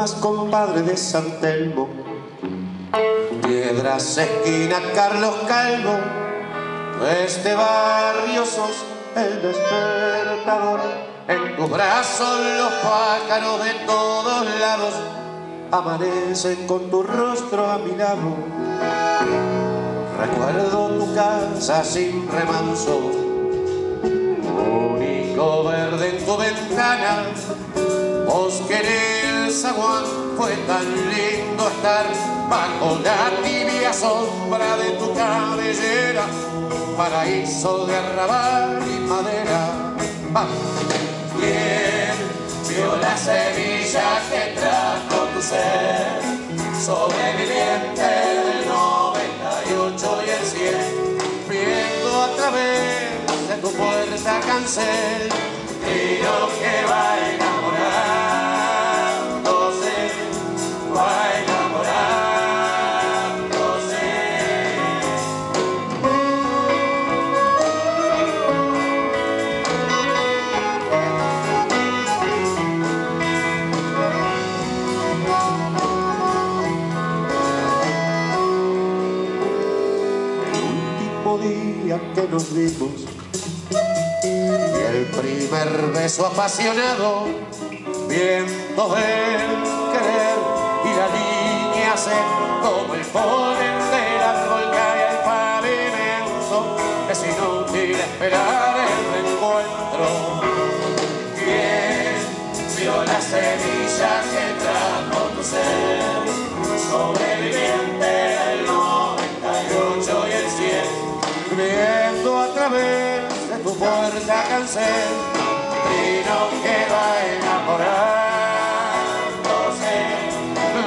más compadre de San Telmo. Piedras, esquina, Carlos Calvo, este barrio sos el despertador. En tus brazos los pájaros de todos lados amanecen con tu rostro a mi lado. Recuerdo tu casa sin remanso, único verde en tu ventana, fue tan lindo estar bajo la tibia sombra de tu cabellera, paraíso de arrabal y madera. ¿Quién vio la semilla que trajo tu ser? Sobreviviente del 98 y el 100. viendo a través de tu puerta cancel día que nos vimos y el primer beso apasionado viendo el querer y la línea se como el polen del árbol cae al pavimento es inútil esperar el reencuentro ¿Quién vio la semilla que trajo tu ser? Sobreviviente viendo a través de tu puerta cancel Trino que va enamorándose,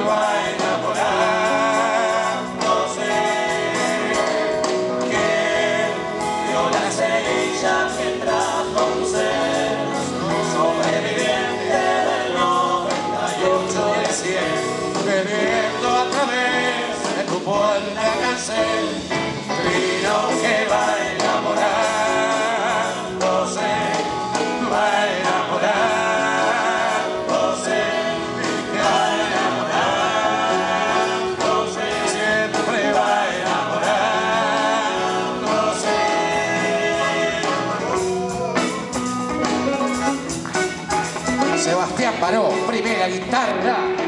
va enamorándose. ¿Quién vio la semilla que trajo tu ser? Sobreviviente del 98 y el 100. viendo a través de tu puerta cancel preparó primera guitarra.